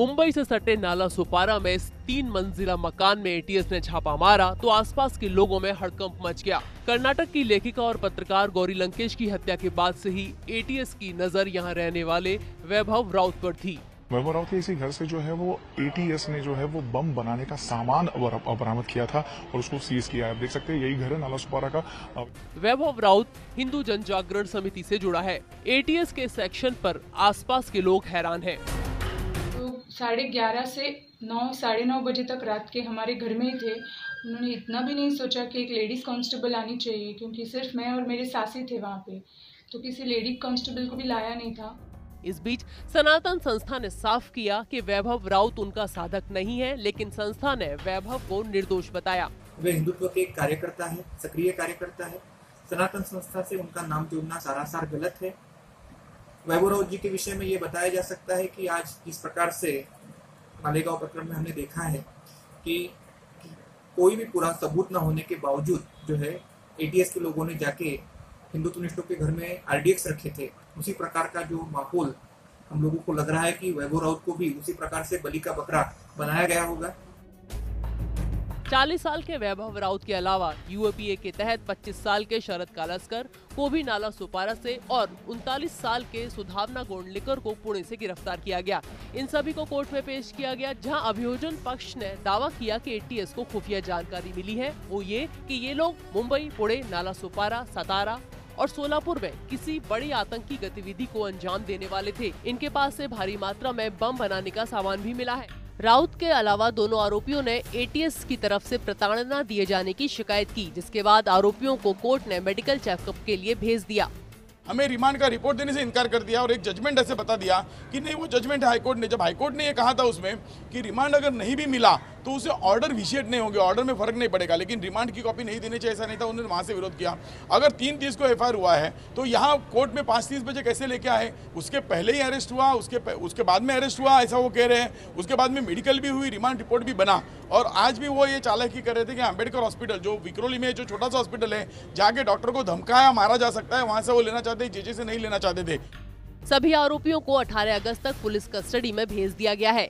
मुंबई से सटे नाला सुपारा में इस तीन मंजिला मकान में एटीएस ने छापा मारा तो आसपास के लोगों में हड़कंप मच गया। कर्नाटक की लेखिका और पत्रकार गौरी लंकेश की हत्या के बाद से ही एटीएस की नज़र यहाँ रहने वाले वैभव राउत पर थी। वैभव राउत के इसी घर से जो है वो एटीएस ने जो है वो बम बनाने का सामान बरामद किया था और उसको सीज किया है। आप देख सकते हैं यही घर है नाला सुपारा का। वैभव राउत हिंदू जन जागरण समिति से जुड़ा है। एटीएस के सेक्शन पर आसपास के लोग हैरान हैं। साढ़े ग्यारह से नौ साढ़े नौ बजे तक रात के हमारे घर में ही थे। उन्होंने इतना भी नहीं सोचा कि एक लेडीज़ कांस्टेबल आनी चाहिए क्योंकि सिर्फ़ मैं और मेरे सासी थे वहाँ पे। तो किसी लेडी कांस्टेबल को भी लाया नहीं था। इस बीच सनातन संस्था ने साफ़ किया कि वैभव राउत उनका साधक नहीं है लेकिन संस्था ने वैभव को निर्दोष बताया। वे हिंदुत्व के एक कार्यकर्ता है सक्रिय कार्यकर्ता है। सनातन संस्था से उनका नाम जोड़ना सारासार गलत है। वैभव राउत जी के विषय में ये बताया जा सकता है कि आज किस प्रकार से मालेगांव प्रकरण में हमने देखा है कि कि कोई भी पूरा सबूत न होने के बावजूद जो है एटीएस के लोगों ने जाके हिंदुत्वनिष्ठों के घर में आरडीएक्स रखे थे। उसी प्रकार का जो माहौल हम लोगों को लग रहा है कि वैभव राउत को भी उसी प्रकार से बलि का बकरा बनाया गया होगा। 40 साल के वैभव राउत के अलावा यूएपीए के तहत 25 साल के शरद कालस्कर को भी नाला सुपारा से और उनतालीस साल के सुधावना गोंडलेकर को पुणे से गिरफ़्तार किया गया। इन सभी को कोर्ट में पेश किया गया, जहाँ अभियोजन पक्ष ने दावा किया कि एटीएस को खुफिया जानकारी मिली है। वो ये कि ये लोग मुंबई, पुणे, नाला सुपारा, सतारा और सोलापुर में किसी बड़ी आतंकी गतिविधि को अंजाम देने वाले थे। इनके पास से भारी मात्रा में बम बनाने का सामान भी मिला है। राउत के अलावा दोनों आरोपियों ने एटीएस की तरफ़ से प्रताड़ना दिए जाने की शिकायत की, जिसके बाद आरोपियों को कोर्ट ने मेडिकल चेकअप के लिए भेज दिया। हमें रिमांड का रिपोर्ट देने से इनकार कर दिया और एक जजमेंट ऐसे बता दिया कि नहीं, वो जजमेंट हाईकोर्ट ने, जब हाईकोर्ट ने ये कहा था उसमें कि रिमांड अगर नहीं भी मिला तो उसे ऑर्डर विशेट नहीं होंगे ऑर्डर में फ़र्क नहीं पड़ेगा, लेकिन रिमांड की कॉपी नहीं देनी चाहिए, ऐसा नहीं था, उन्होंने वहाँ से विरोध किया। अगर तीन तीस को एफआईआर हुआ है तो यहाँ कोर्ट में पाँच तीस बजे कैसे लेके आए? उसके पहले ही अरेस्ट हुआ, उसके उसके बाद में अरेस्ट हुआ, ऐसा वो कह रहे हैं। उसके बाद में मेडिकल भी हुई रिमांड रिपोर्ट भी बना। और आज भी वो ये चालाकी कर रहे थे कि अंबेडकर हॉस्पिटल जो विक्रोली में जो छोटा सा हॉस्पिटल है, जाके डॉक्टर को धमकाया, मारा जा सकता है, वहाँ से वो लेना चाहते, जेजे से नहीं लेना चाहते थे। सभी आरोपियों को 18 अगस्त तक पुलिस कस्टडी में भेज दिया गया है।